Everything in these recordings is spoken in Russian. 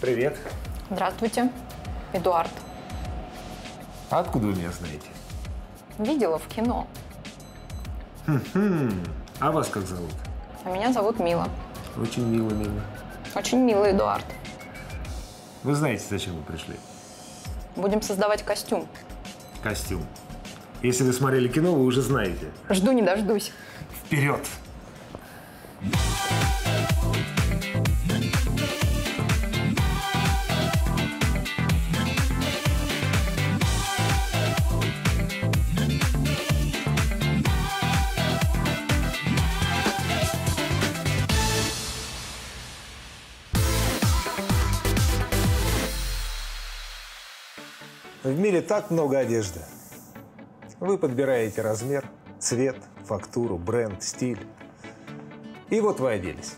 Привет. Здравствуйте, Эдуард. А откуда вы меня знаете? Видела в кино. А вас как зовут? А меня зовут Мила. Очень мило, мило. Очень милый Эдуард. Вы знаете, зачем вы пришли? Будем создавать костюм. Костюм. Если вы смотрели кино, вы уже знаете. Жду не дождусь. Вперед! В мире так много одежды. Вы подбираете размер, цвет, фактуру, бренд, стиль. И вот вы оделись.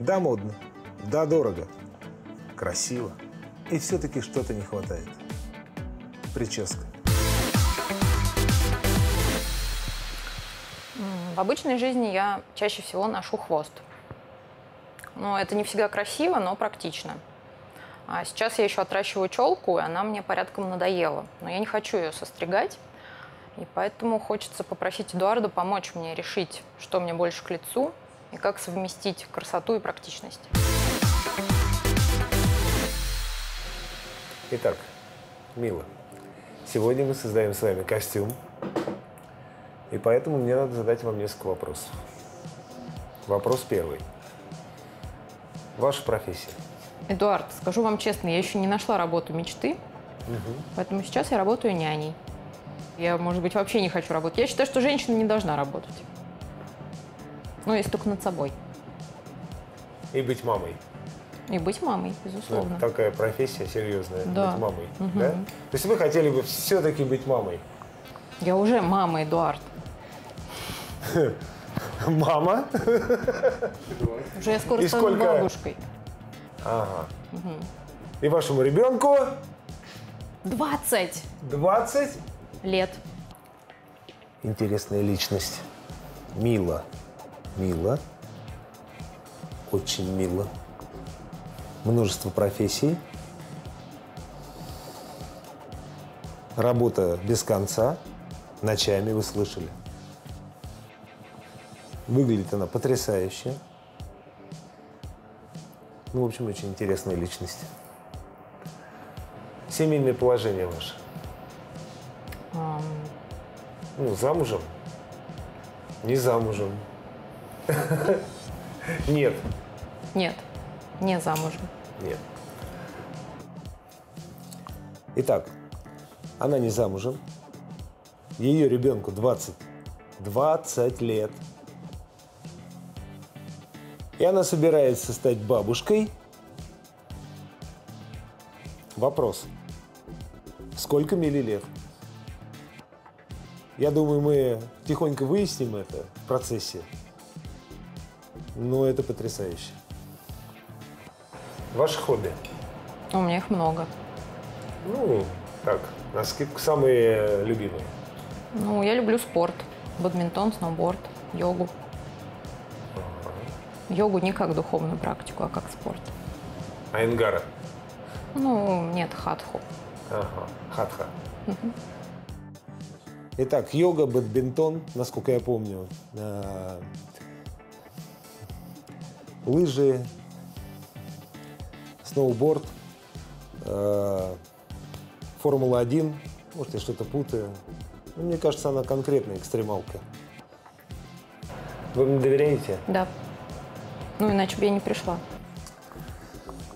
Да, модно. Да, дорого. Красиво. И все-таки что-то не хватает. Прическа. В обычной жизни я чаще всего ношу хвост. Ну, это не всегда красиво, но практично. А сейчас я еще отращиваю челку, и она мне порядком надоела. Но я не хочу ее состригать. И поэтому хочется попросить Эдуарда помочь мне решить, что мне больше к лицу и как совместить красоту и практичность. Итак, Мила, сегодня мы создаем с вами костюм, и поэтому мне надо задать вам несколько вопросов. Вопрос первый. Ваша профессия? Эдуард, скажу вам честно, я еще не нашла работу мечты, поэтому сейчас я работаю няней. Я, может быть, вообще не хочу работать. Я считаю, что женщина не должна работать. Ну, если только над собой. И быть мамой. И быть мамой, Ну, безусловно. такая профессия серьезная, Да. быть мамой. Мгм. Да? То есть вы хотели бы все-таки быть мамой? Я уже мама, Эдуард. Мама? Уже я скоро И стану сколько? бабушкой. Ага. И вашему ребенку 20 20? лет. Интересная личность. Мила. Мила. Очень мило. Множество профессий. Работа без конца. Ночами вы слышали. Выглядит она потрясающе. Ну, в общем, очень интересная личность. Семейное положение ваше. Ам, Ну, замужем? Не замужем. Нет, Нет, не замужем. нет. Итак, она не замужем. Ее ребенку 20. 20 лет. И она собирается стать бабушкой. Вопрос. Сколько Миле лет? Я думаю, мы тихонько выясним это в процессе. Но это потрясающе. Ваше хобби? У меня их много. Ну, так, на скидку самые любимые. Ну, я люблю спорт. Бадминтон, сноуборд, йогу. Йогу не как духовную практику, а как спорт. Айнгара. Ну, нет, хатху. Ага, хатха. Итак, йога, бадминтон, насколько я помню, э, лыжи, сноуборд, э, Формула-1, может, я что-то путаю. Ну, мне кажется, она конкретная экстремалка. Вы мне доверяете? Да. Ну, иначе бы я не пришла.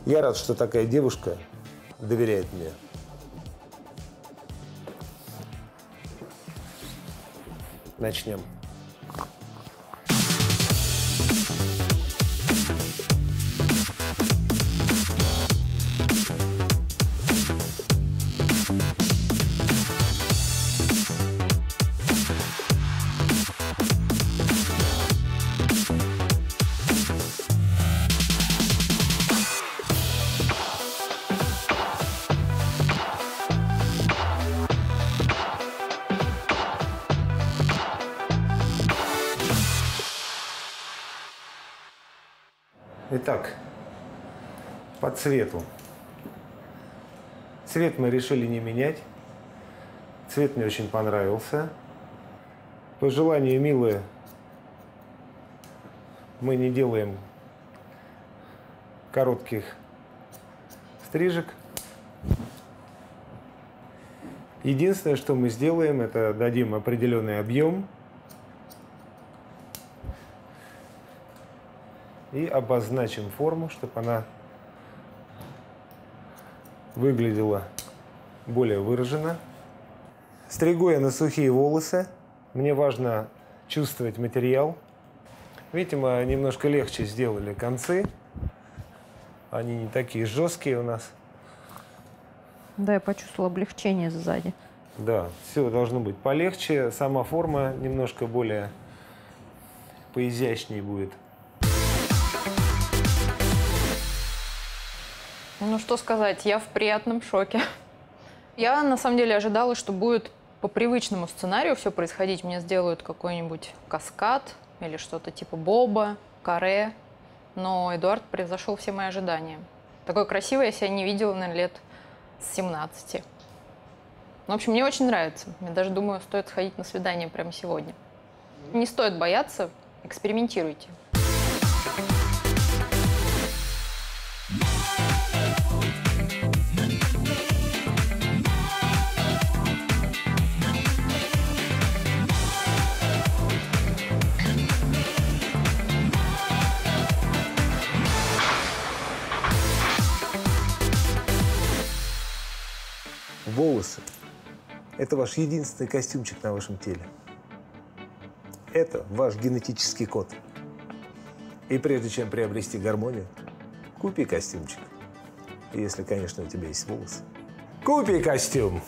Я рад, что такая девушка доверяет мне. Начнем. Итак, по цвету. Цвет мы решили не менять. Цвет мне очень понравился. По желанию Милы мы не делаем коротких стрижек. Единственное, что мы сделаем, это дадим определенный объем и обозначим форму, чтобы она выглядела более выраженно. Стригу я на сухие волосы. Мне важно чувствовать материал. Видите, мы немножко легче сделали концы. Они не такие жесткие у нас. Да, я почувствовала облегчение сзади. Да, все должно быть полегче. Сама форма немножко более поизящнее будет. Ну что сказать, я в приятном шоке. Я на самом деле ожидала, что будет по привычному сценарию все происходить. Мне сделают какой-нибудь каскад или что-то типа боба, каре. Но Эдуард превзошел все мои ожидания. Такой красивый я себя не видела, наверное, лет с 17. Ну, в общем, мне очень нравится. Я даже думаю, стоит сходить на свидание прямо сегодня. Не стоит бояться, экспериментируйте. Волосы – это ваш единственный костюмчик на вашем теле. Это ваш генетический код. И прежде чем приобрести гармонию, купи костюмчик. Если, конечно, у тебя есть волосы. Купи костюм!